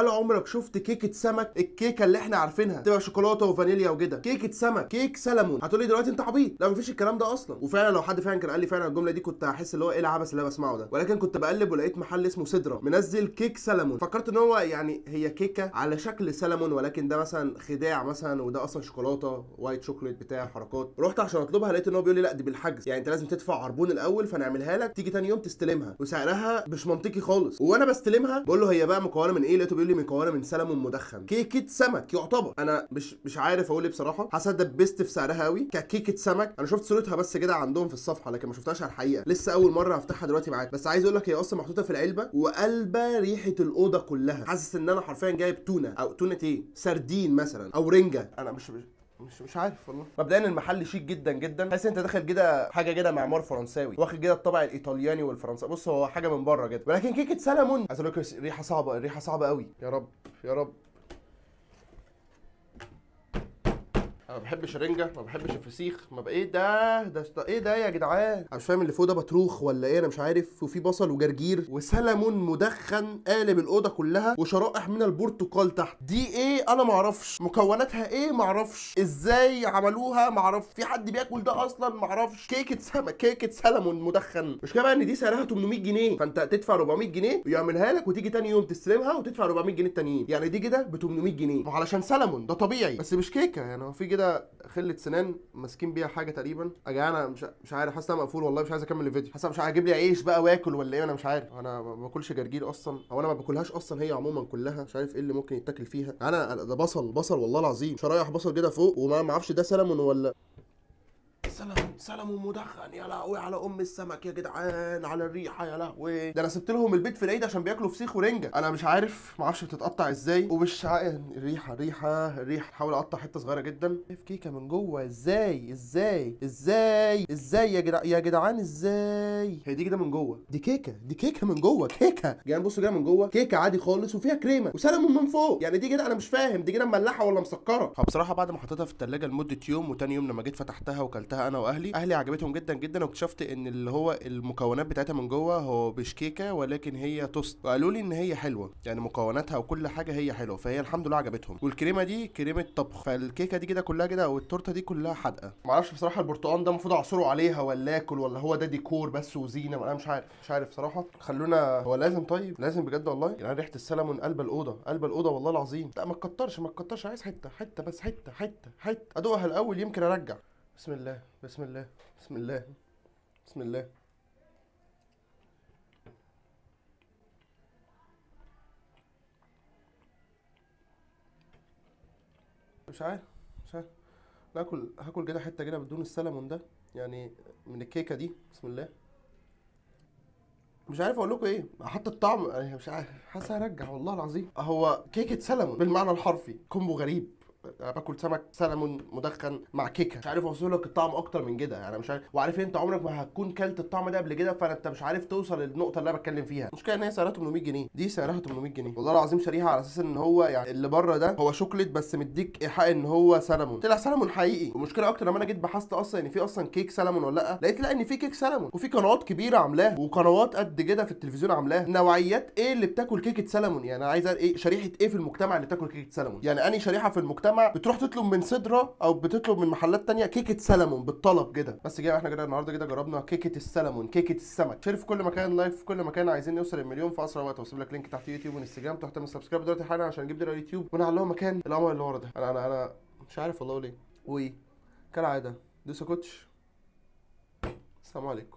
هل عمرك شفت كيكة سمك؟ الكيكة اللي إحنا عارفينها تبقى شوكولاتة وفانيليا وكده. كيكة سمك كيك سلمون. هتقولي دلوقتي انت عبيط. لا مفيش الكلام ده أصلا. وفعلا لو حد فعلا كان قال لي فعلا الجملة دي كنت هحس اللي هو إيه العبث اللي أنا بسمعه ده. ولكن كنت بقلب ولقيت محل اسمه سدره منزل كيك سلمون. فكرت إن هو يعني هي كيكة على شكل سلمون ولكن ده مثلا خداع مثلا وده أصلا شوكولاتة white chocolate بتاع حركات. رحت عشان أطلبها لقيت إن هو بيقول لي لأ دي بالحجز. يعني أنت لازم تدفع عربون الأول فنعملها لك. تيجي تاني يوم تستلمها. وسعرها مش منطقي خالص. وأنا بستلمها بقول له هي بقى مكونة من إيه؟ لقيته بيقول لي مكونه من سلمون مدخن كيكة سمك يعتبر. أنا مش مش عارف أقول إيه بصراحة. حاسس دبست في سعرها قوي ككيكة سمك أنا شفت صورتها بس كده عندهم في الصفحة لكن ما شفتهاش على الحقيقة. لسه أول مرة هفتحها دلوقتي معاك. بس عايز أقول لك هي أصلا محطوطة في العلبة وقلبة ريحة الأوضة كلها. حاسس إن أنا حرفيا جايب تونة أو تونة إيه؟ سردين مثلا أو رنجة. أنا مش مش مش عارف والله. مبدئيا المحل شيك جدا جدا. تحس أنت داخل كده حاجة كده معمار فرنساوي. واخد كده الطابع الإيطالياني والفرنساوي بص هو حاجة من بره كده. ولكن كيكة سلمون. عايز ريحة صعبة الريحه صعبة قوي يا رب يا رب أنا ما بحبش الرنجة ما بحبش الفسيخ ما بقى إيه ده؟ ده إيه ده يا جدعان؟ أنا مش فاهم اللي فوق ده بطروخ ولا إيه؟ أنا مش عارف. وفي بصل وجرجير وسلمون مدخن قالب الأوضة كلها وشرائح من البرتقال تحت. دي إيه؟ أنا ما أعرفش. مكوناتها إيه؟ ما أعرفش. إزاي عملوها؟ ما أعرفش في حد بياكل ده أصلا؟ ما أعرفش. كيكة سمك كيكة سلمون مدخن. مش كده بقى إن دي سعرها 800 جنيه؟ فأنت تدفع 400 جنيه ويعملها لك وتيجي تاني يوم تستلمها وتدفع 400 جنيه التانيين. يعني دي كده ب 800 جنيه وعلشان سلمون. ده طبيعي. بس مش كيكة. يعني في كده خلة سنان ماسكين بيها حاجة تقريبا. أجي أنا مش مش عارف حاسس إنها مقفول والله مش عايز أكمل الفيديو. حاسس مش هجيب لي عيش بقى وآكل ولا إيه أنا مش عارف. أنا ما باكلش جرجير أصلا أو أنا ما باكلهاش أصلا هي عموما كلها. مش عارف إيه اللي ممكن يتاكل فيها. أنا ده بصل بصل والله العظيم. شرايح بصل كده فوق وما ما أعرفش ده سلمون ولا سلمون سلمون مدخن. يا لهوي على أم السمك يا جدعان على الريحة يا لهوي. ده أنا سبت لهم البيت في العيد عشان بياكلوا فسيخ ورنجة. أنا مش عارف ما أعرفش بتتقطع إزاي. ومش عارف الريحة الريحة الريحة. حاول أقطع حتة صغيرة جدا. شايف كيكة من جوه؟ إزاي؟ إزاي؟ إزاي؟ إزاي يا جدع يا جدعان إزاي؟ هي دي كده من جوه. دي كيكة دي كيكة من جوه كيكة. جاي بصوا كده من جوه. كيكة عادي خالص وفيها كريمة. وسلمون من فوق. يعني دي كده أنا مش فاهم. دي كده مملحة ولا مسكرة؟ بصراحة بعد ما حطيتها في الثلاجه لمدة يوم وتاني يوم لما جيت فتحتها وكلتها أنا واهلي. أهلي عجبتهم جدا جدا واكتشفت إن اللي هو المكونات بتاعتها من جوه هو مش كيكه ولكن هي توست. وقالوا لي إن هي حلوة. يعني مكوناتها وكل حاجة هي حلوة فهي الحمد لله عجبتهم. والكريمة دي كريمة طبخ. فالكيكة دي كده كلها كده أو التورته دي كلها حادقة. معرفش بصراحة البرتقال ده المفروض أعصره عليها ولا آكل ولا هو ده ديكور بس وزينة. أنا مش عارف مش عارف صراحة خلونا هو لازم طيب؟ لازم بجد والله؟ يعني ريحة السلمون قلب الأوضة. قلب الأوضة والله العظيم. لا ما تكترش ما تكترش. عايز حتة حتة بس حتة حتة حتة. أدوقها الأول يمكن أرجع. بسم الله بسم الله بسم الله بسم الله. مش عارف مش عارف. ناكل هاكل كده حتة كده بدون السلمون ده يعني من الكيكة دي. بسم الله. مش عارف أقول لكم إيه حتى الطعم أنا مش عارف حاسس هرجع والله العظيم. هو كيكة سلمون بالمعنى الحرفي combo غريب. أنا باكل سمك سلمون مدخن مع كيكة. مش عارف اوصل لك الطعم أكتر من كده. يعني مش عارف وعارف انت عمرك ما هتكون كلت الطعم ده قبل كده فانت مش عارف توصل للنقطة اللي أنا بتكلم فيها. المشكلة إن هي سعرها 800 جنيه. دي سعرها 800 جنيه. والله العظيم شاريها على أساس إن هو يعني اللي بره ده هو شوكليت بس مديك إيحاء إن هو سلمون. طلع سلمون حقيقي. والمشكلة أكتر لما أنا جيت بحثت أصلا إن في أصلا كيك سلمون ولا لأ لقيت لأ إن في كيك سلمون. وفي قنوات كبيرة عاملاه وقنوات قد كده في التلفزيون عاملاها نوعيات إيه اللي بتاكل كيكة سلمون؟ يعني أنا عايز إيه شريحة إيه في المجتمع اللي بتاكل كيكة سلمون؟ يعني أنهي شريحة في المجتمع بتروح تطلب من سدره أو بتطلب من محلات تانية كيكة سلمون بالطلب كده. بس جاي إحنا كده النهارده كده جربنا كيكة السلمون كيكة السمك. share في كل مكان like في كل مكان. عايزين نوصل المليون في أسرع وقت. وأسيب لك link تحت يوتيوب وانستجرام. تحت من subscribe دلوقتي حالا عشان نجيب دلوقتي يوتيوب. ونعلقه مكان القمر اللي ورا ده. أنا أنا أنا مش عارف والله ليه. وايه كالعادة. دوسا كوتش. السلام عليكم.